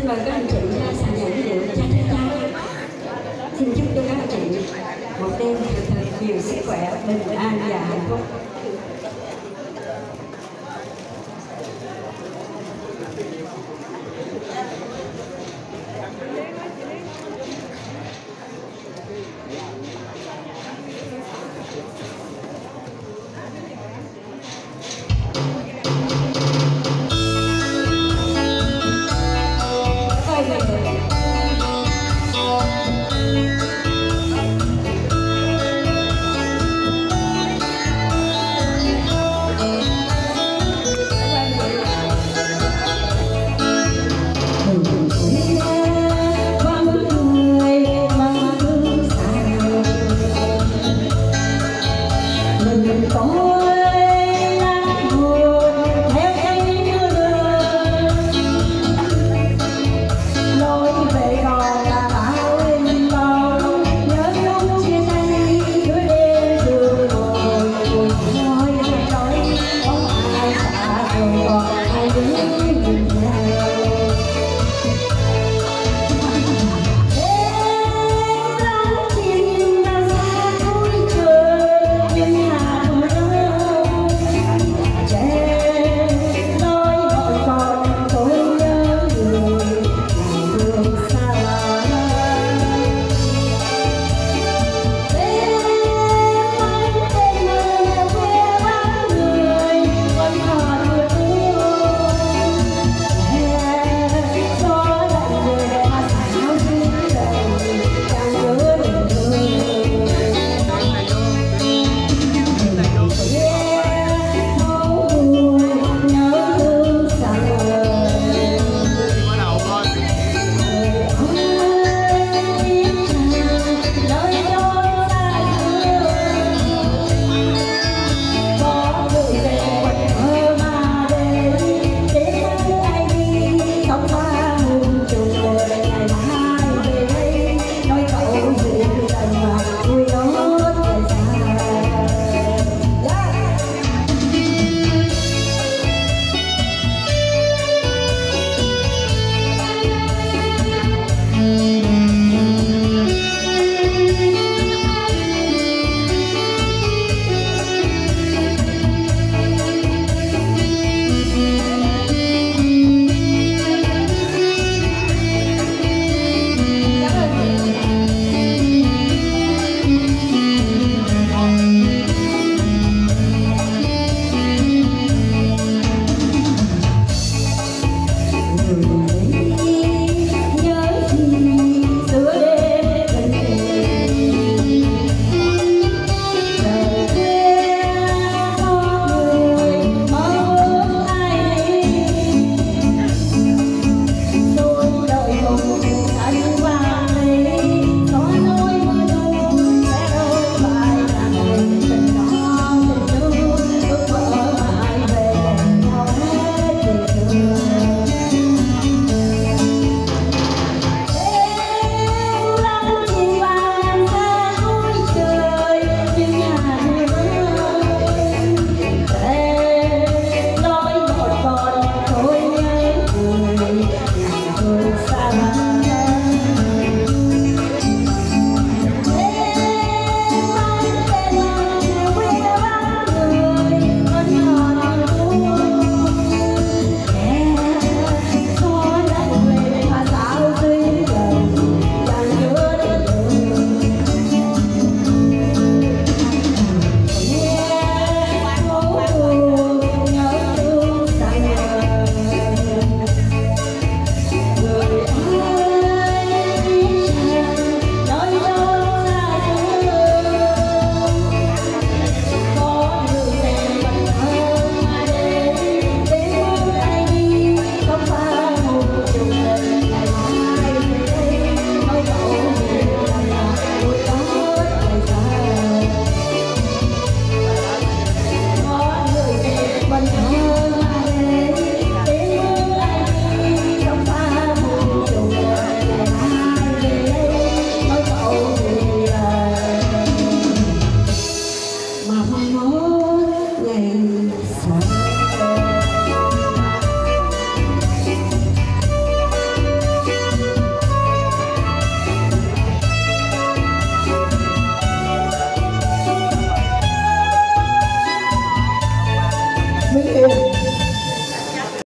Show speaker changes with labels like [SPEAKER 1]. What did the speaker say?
[SPEAKER 1] xin mời các anh chị ra sàn nhảy điệu cha cha cha xin chúc cho các anh chị một đêm thật nhiều sức khỏe, bình an và hạnh phúc.
[SPEAKER 2] my mama.